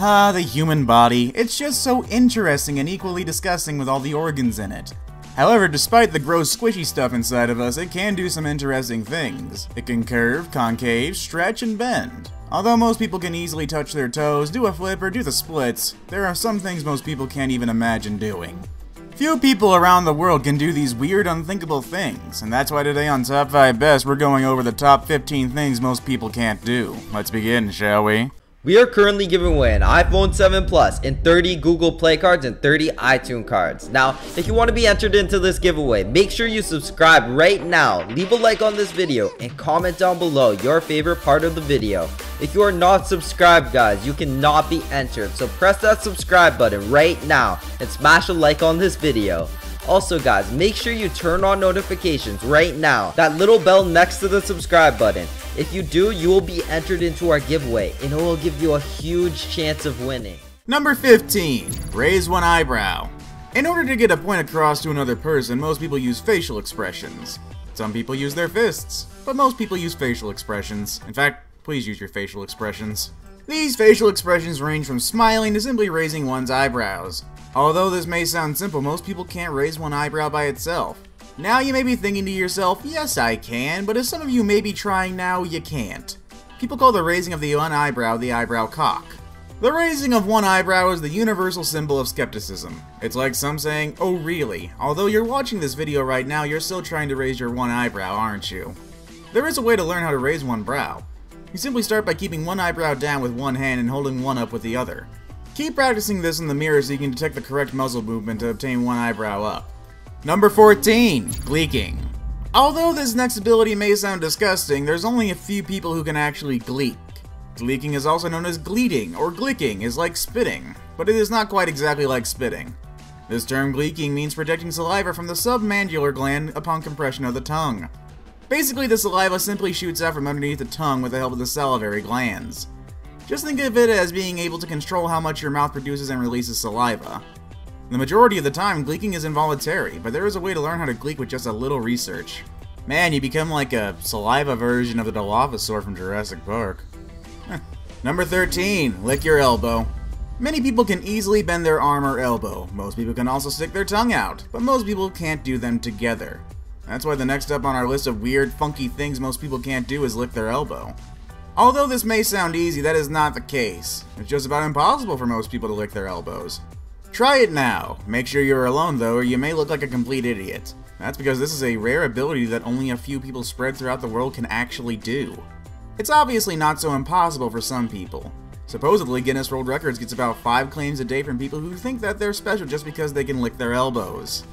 Ah, the human body. It's just so interesting and equally disgusting with all the organs in it. However, despite the gross squishy stuff inside of us, it can do some interesting things. It can curve, concave, stretch, and bend. Although most people can easily touch their toes, do a flip, or do the splits, there are some things most people can't even imagine doing. Few people around the world can do these weird, unthinkable things, and that's why today on Top 5 Best, we're going over the top 15 things most people can't do. Let's begin, shall we? We are currently giving away an iPhone 7 Plus and 30 Google Play cards and 30 iTunes cards. Now, if you want to be entered into this giveaway, make sure you subscribe right now, leave a like on this video, and comment down below your favorite part of the video. If you are not subscribed, guys, you cannot be entered, so press that subscribe button right now and smash a like on this video. Also guys, make sure you turn on notifications right now. That little bell next to the subscribe button. If you do, you will be entered into our giveaway and it will give you a huge chance of winning. Number 15. Raise one eyebrow. In order to get a point across to another person, most people use facial expressions. Some people use their fists, but most people use facial expressions. In fact, please use your facial expressions. These facial expressions range from smiling to simply raising one's eyebrows. Although this may sound simple, most people can't raise one eyebrow by itself. Now you may be thinking to yourself, yes I can, but as some of you may be trying now, you can't. People call the raising of the one eyebrow the eyebrow cock. The raising of one eyebrow is the universal symbol of skepticism. It's like some saying, oh really? Although you're watching this video right now, you're still trying to raise your one eyebrow, aren't you? There is a way to learn how to raise one brow. You simply start by keeping one eyebrow down with one hand and holding one up with the other. Keep practicing this in the mirror so you can detect the correct muzzle movement to obtain one eyebrow up. Number 14. Gleeking. Although this next ability may sound disgusting, there's only a few people who can actually gleek. Gleeking is also known as gleeting, or glicking is like spitting, but it is not quite exactly like spitting. This term gleeking means protecting saliva from the submandibular gland upon compression of the tongue. Basically, the saliva simply shoots out from underneath the tongue with the help of the salivary glands. Just think of it as being able to control how much your mouth produces and releases saliva. The majority of the time, gleeking is involuntary, but there is a way to learn how to gleek with just a little research. Man, you become like a saliva version of the Dilophosaur from Jurassic Park. Number 13. Lick your elbow. Many people can easily bend their arm or elbow. Most people can also stick their tongue out, but most people can't do them together. That's why the next up on our list of weird, funky things most people can't do is lick their elbow. Although this may sound easy, that is not the case. It's just about impossible for most people to lick their elbows. Try it now. Make sure you're alone though, or you may look like a complete idiot. That's because this is a rare ability that only a few people spread throughout the world can actually do. It's obviously not so impossible for some people. Supposedly, Guinness World Records gets about 5 claims a day from people who think that they're special just because they can lick their elbows.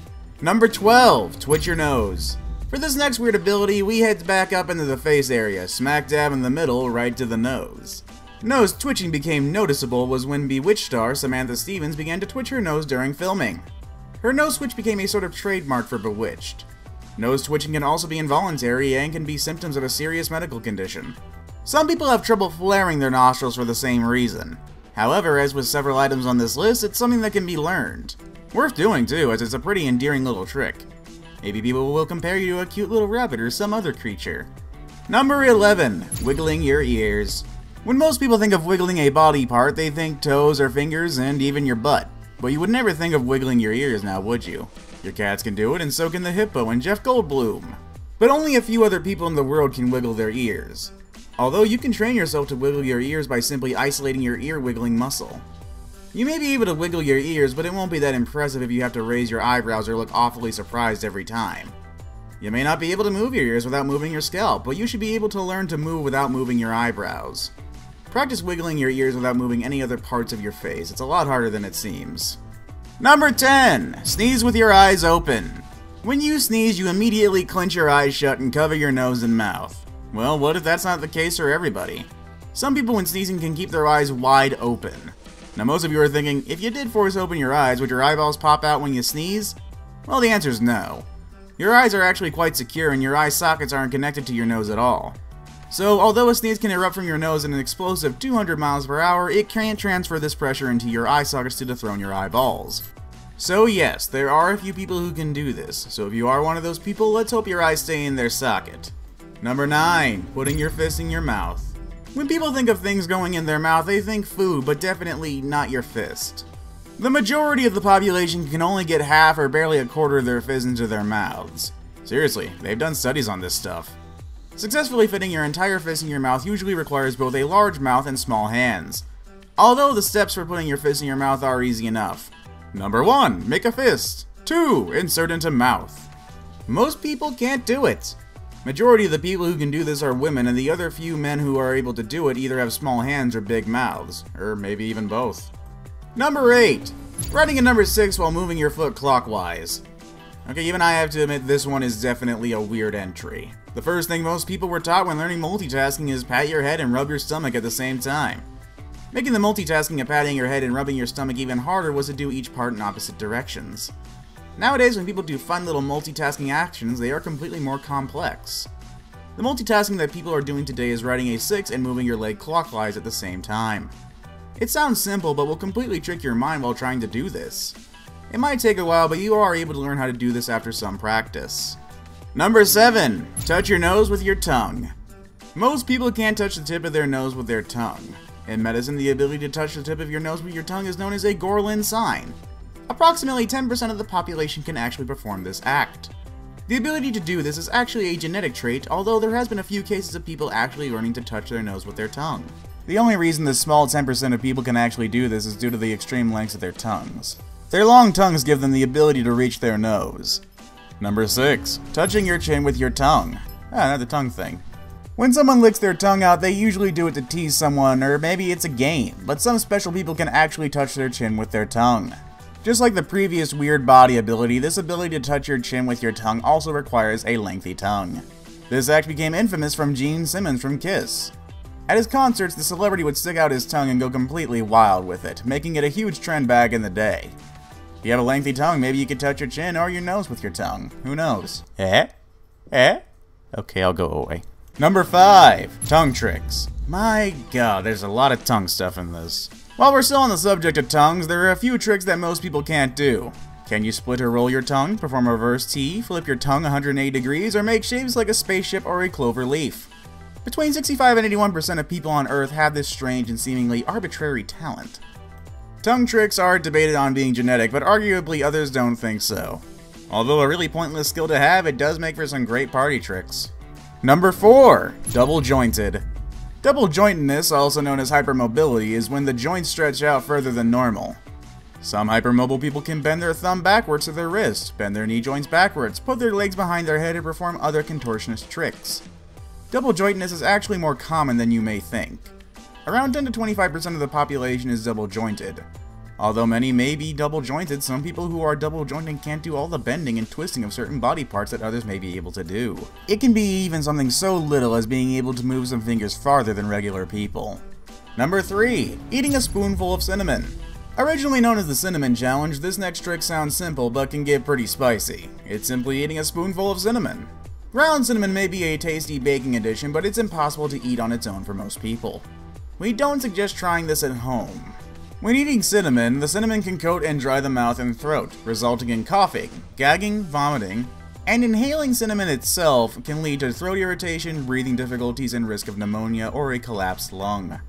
Number 12. Twitch your nose. For this next weird ability, we head back up into the face area, smack dab in the middle, right to the nose. Nose twitching became noticeable was when Bewitched star Samantha Stephens began to twitch her nose during filming. Her nose twitch became a sort of trademark for Bewitched. Nose twitching can also be involuntary and can be symptoms of a serious medical condition. Some people have trouble flaring their nostrils for the same reason. However, as with several items on this list, it's something that can be learned. Worth doing too, as it's a pretty endearing little trick. Maybe people will compare you to a cute little rabbit or some other creature. Number 11. Wiggling your ears. When most people think of wiggling a body part, they think toes or fingers and even your butt. But you would never think of wiggling your ears now, would you? Your cats can do it, and so can the hippo and Jeff Goldblum. But only a few other people in the world can wiggle their ears. Although you can train yourself to wiggle your ears by simply isolating your ear wiggling muscle. You may be able to wiggle your ears, but it won't be that impressive if you have to raise your eyebrows or look awfully surprised every time. You may not be able to move your ears without moving your scalp, but you should be able to learn to move without moving your eyebrows. Practice wiggling your ears without moving any other parts of your face. It's a lot harder than it seems. Number 10. Sneeze with your eyes open. When you sneeze, you immediately clench your eyes shut and cover your nose and mouth. Well, what if that's not the case for everybody? Some people when sneezing can keep their eyes wide open. Now most of you are thinking, if you did force open your eyes, would your eyeballs pop out when you sneeze? Well, the answer is no. Your eyes are actually quite secure and your eye sockets aren't connected to your nose at all. So, although a sneeze can erupt from your nose at an explosive 200 miles per hour, it can't transfer this pressure into your eye sockets to dethrone your eyeballs. So yes, there are a few people who can do this, so if you are one of those people, let's hope your eyes stay in their socket. Number 9. Putting your fist in your mouth. When people think of things going in their mouth, they think food, but definitely not your fist. The majority of the population can only get half or barely a quarter of their fist into their mouths. Seriously, they've done studies on this stuff. Successfully fitting your entire fist in your mouth usually requires both a large mouth and small hands. Although the steps for putting your fist in your mouth are easy enough. Number 1. Make a fist. 2. Insert into mouth. Most people can't do it. Majority of the people who can do this are women, and the other few men who are able to do it either have small hands or big mouths, or maybe even both. Number 8. Writing a number 6 while moving your foot clockwise. Okay, even I have to admit this one is definitely a weird entry. The first thing most people were taught when learning multitasking is pat your head and rub your stomach at the same time. Making the multitasking of patting your head and rubbing your stomach even harder was to do each part in opposite directions. Nowadays, when people do fun little multitasking actions, they are completely more complex. The multitasking that people are doing today is writing a 6 and moving your leg clockwise at the same time. It sounds simple, but will completely trick your mind while trying to do this. It might take a while, but you are able to learn how to do this after some practice. Number 7. Touch your nose with your tongue. Most people can't touch the tip of their nose with their tongue. In medicine, the ability to touch the tip of your nose with your tongue is known as a Gorlin sign. Approximately 10% of the population can actually perform this act. The ability to do this is actually a genetic trait, although there has been a few cases of people actually learning to touch their nose with their tongue. The only reason the small 10% of people can actually do this is due to the extreme lengths of their tongues. Their long tongues give them the ability to reach their nose. Number 6. Touching your chin with your tongue. Ah, not the tongue thing. When someone licks their tongue out, they usually do it to tease someone, or maybe it's a game, but some special people can actually touch their chin with their tongue. Just like the previous weird body ability, this ability to touch your chin with your tongue also requires a lengthy tongue. This act became infamous from Gene Simmons from Kiss. At his concerts, the celebrity would stick out his tongue and go completely wild with it, making it a huge trend back in the day. If you have a lengthy tongue, maybe you could touch your chin or your nose with your tongue. Who knows? Eh? Eh? Okay, I'll go away. Number 5. Tongue Tricks. My god, there's a lot of tongue stuff in this. While we're still on the subject of tongues, there are a few tricks that most people can't do. Can you split or roll your tongue, perform a reverse T, flip your tongue 180 degrees, or make shapes like a spaceship or a clover leaf? Between 65 and 81% of people on Earth have this strange and seemingly arbitrary talent. Tongue tricks are debated on being genetic, but arguably others don't think so. Although a really pointless skill to have, it does make for some great party tricks. Number 4. Double Jointed. Double jointedness, also known as hypermobility, is when the joints stretch out further than normal. Some hypermobile people can bend their thumb backwards to their wrist, bend their knee joints backwards, put their legs behind their head, and perform other contortionist tricks. Double jointedness is actually more common than you may think. Around 10 to 25% of the population is double jointed. Although many may be double jointed, some people who are double jointed can't do all the bending and twisting of certain body parts that others may be able to do. It can be even something so little as being able to move some fingers farther than regular people. Number 3. Eating a spoonful of cinnamon. Originally known as the Cinnamon Challenge, this next trick sounds simple but can get pretty spicy. It's simply eating a spoonful of cinnamon. Ground cinnamon may be a tasty baking addition, but it's impossible to eat on its own for most people. We don't suggest trying this at home. When eating cinnamon, the cinnamon can coat and dry the mouth and throat, resulting in coughing, gagging, vomiting, and inhaling cinnamon itself can lead to throat irritation, breathing difficulties, and risk of pneumonia or a collapsed lung.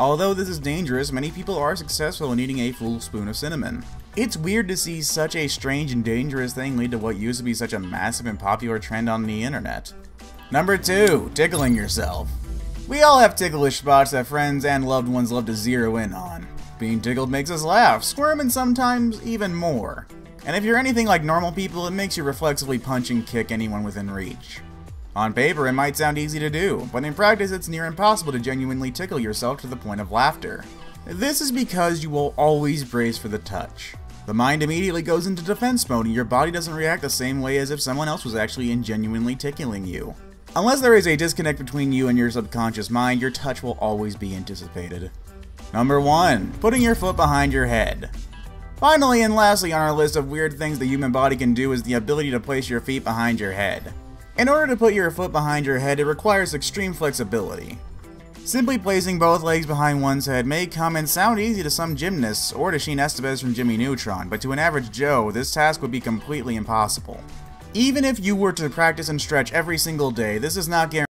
Although this is dangerous, many people are successful in eating a full spoon of cinnamon. It's weird to see such a strange and dangerous thing lead to what used to be such a massive and popular trend on the internet. Number 2. Tickling yourself. We all have ticklish spots that friends and loved ones love to zero in on. Being tickled makes us laugh, squirm, and sometimes even more. And if you're anything like normal people, it makes you reflexively punch and kick anyone within reach. On paper, it might sound easy to do, but in practice it's near impossible to genuinely tickle yourself to the point of laughter. This is because you will always brace for the touch. The mind immediately goes into defense mode and your body doesn't react the same way as if someone else was actually in genuinely tickling you. Unless there is a disconnect between you and your subconscious mind, your touch will always be anticipated. Number 1. Putting your foot behind your head. Finally and lastly on our list of weird things the human body can do is the ability to place your feet behind your head. In order to put your foot behind your head, it requires extreme flexibility. Simply placing both legs behind one's head may come and sound easy to some gymnasts or to Sheen Estevez from Jimmy Neutron, but to an average Joe, this task would be completely impossible. Even if you were to practice and stretch every single day, this is not guaranteed